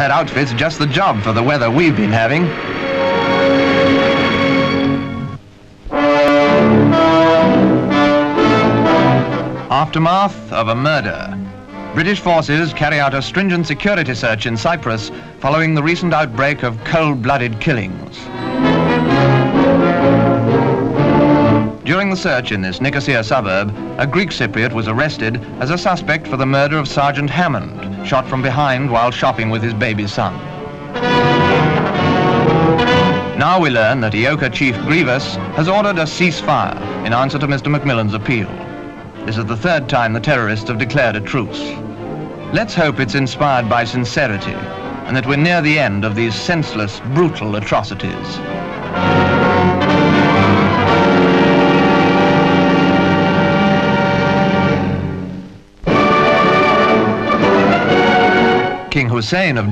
That outfit's just the job for the weather we've been having. Aftermath of a murder. British forces carry out a stringent security search in Cyprus following the recent outbreak of cold-blooded killings. During the search in this Nicosia suburb, a Greek Cypriot was arrested as a suspect for the murder of Sergeant Hammond, shot from behind while shopping with his baby son. Now we learn that EOKA Chief Grivas has ordered a ceasefire in answer to Mr. Macmillan's appeal. This is the third time the terrorists have declared a truce. Let's hope it's inspired by sincerity and that we're near the end of these senseless, brutal atrocities. King Hussein of